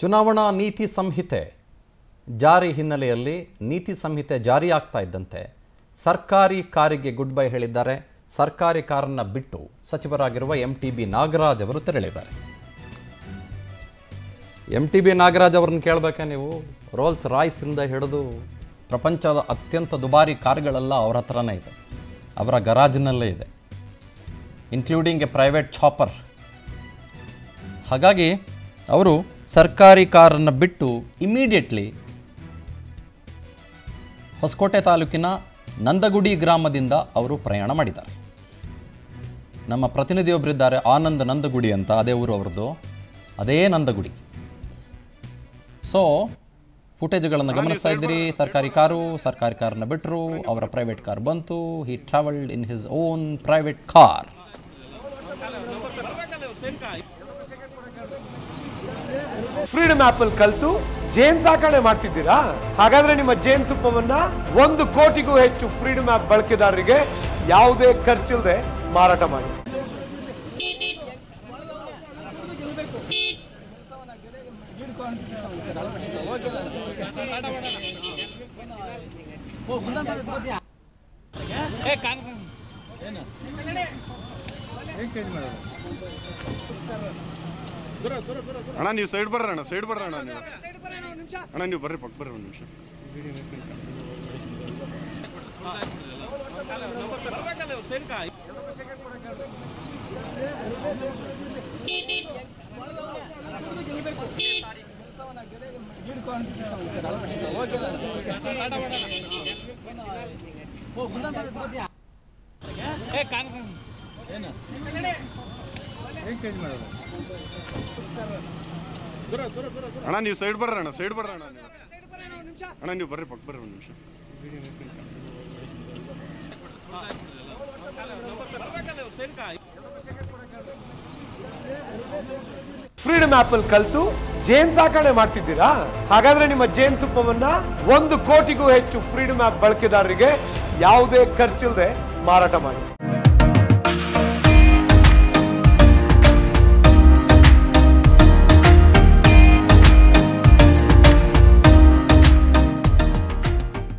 ಚುನಾವಣಾ ನೀತಿ ಸಂಹಿತೆ ಜಾರಿ ಹಿನ್ನೆಲೆಯಲ್ಲಿ ನೀತಿ ಸಂಹಿತೆ ಜಾರಿಯಾಗ್ತಾ ಇದ್ದಂತೆ ಸರ್ಕಾರಿ ಕಾರಿಗೆ ಗುಡ್ ಬೈ ಹೇಳಿದ್ದಾರೆ. ಸರ್ಕಾರಿ ಕಾರನ್ನು ಬಿಟ್ಟು ಸಚಿವರಾಗಿರುವ ಎಂ ಟಿ ಬಿ ನಾಗರಾಜ್ ಅವರು ತೆರಳಿದ್ದಾರೆ. ಎಂ ಟಿ ಬಿ ನಾಗರಾಜ್ ಅವ್ರನ್ನ ಕೇಳಬೇಕೆ ನೀವು? ರೋಲ್ಸ್ ರಾಯ್ಸಿಂದ ಹಿಡಿದು ಪ್ರಪಂಚದ ಅತ್ಯಂತ ದುಬಾರಿ ಕಾರ್ಗಳೆಲ್ಲ ಅವ್ರ ಹತ್ರನೇ ಇದೆ. ಅವರ ಗರಾಜ್ನಲ್ಲೇ ಇದೆ. ಇನ್ಕ್ಲೂಡಿಂಗ್ ಎ ಪ್ರೈವೇಟ್ ಚಾಪರ್ ಹಾಗಾಗಿ ಅವರು ಸರ್ಕಾರಿ ಕಾರನ್ನು ಬಿಟ್ಟು ಇಮಿಡಿಯೇಟ್ಲಿ ಹೊಸಕೋಟೆ ತಾಲೂಕಿನ ನಂದಗುಡಿ ಗ್ರಾಮದಿಂದ ಅವರು ಪ್ರಯಾಣ ಮಾಡಿದ್ದಾರೆ. ನಮ್ಮ ಪ್ರತಿನಿಧಿಯೊಬ್ಬರಿದ್ದಾರೆ ಆನಂದ ನಂದಗುಡಿ ಅಂತ ಅದೇ ಊರು ಅವ್ರದ್ದು. ಅದೇ ನಂದಗುಡಿ. ಸೊ ಫುಟೇಜ್ಗಳನ್ನು ಗಮನಿಸ್ತಾ ಇದ್ದೀರಿ. ಸರ್ಕಾರಿ ಕಾರು ಸರ್ಕಾರಿ ಕಾರನ್ನ ಬಿಟ್ಟರು ಅವರ ಪ್ರೈವೇಟ್ ಕಾರ್ ಬಂತು. He travelled in his own private car freedom of ಅಲ್ಲಿ ಕಲ್ತು ಜೇನ್ ಸಾಕಣೆ ಮಾಡ್ತಿದ್ದೀರಾ? ಹಾಗಾದ್ರೆ ನಿಮ್ಮ ಜೇನ್ ತುಪ್ಪವನ್ನ ಒಂದು ಕೋಟಿಗೂ ಹೆಚ್ಚು ಫ್ರೀಡಮ್ ಆಪ್ ಬಳಕೆದಾರರಿಗೆ ಯಾವುದೇ ಖರ್ಚಿಲ್ಲದೆ ಮಾರಾಟ ಮಾಡಿ. ಅಣ್ಣ, ನೀವು ಸೈಡ್ ಬರ್ರಿ ಅಣ್ಣ ಸೈಡ್ ಬರ್ರಿ ಅಣ್ಣ ನೀವು. ಅಣ್ಣ, ನೀವು ಬರ್ರಿ, ಪಕ್ಕ ಬರ್ರಿ ಒಂದು ನಿಮಿಷ. ಅಣ್ಣ ನೀವು ಸೈಡ್ ಬರ್ರ ಅಣ್ಣ ಸೈಡ್ ಬರ್ರ ಅಣ್ಣ ನೀವು. ಅಣ್ಣ ನೀವು ಬರ್ರಿ ಪಕ್ಕ ಬರ್ರಿ ಒಂದು ನಿಮಿಷ. ಫ್ರೀಡಮ್ ಆಪ್ ಅಲ್ಲಿ ಕಲ್ತು ಜೇನ್ ಸಾಕಣೆ ಮಾಡ್ತಿದ್ದೀರಾ? ಹಾಗಾದ್ರೆ ನಿಮ್ಮ ಜೇನ್ ತುಪ್ಪವನ್ನ ಒಂದು ಕೋಟಿಗೂ ಹೆಚ್ಚು ಫ್ರೀಡಮ್ ಆಪ್ ಬಳಕೆದಾರರಿಗೆ ಯಾವುದೇ ಖರ್ಚಿಲ್ಲದೆ ಮಾರಾಟ ಮಾಡಿ.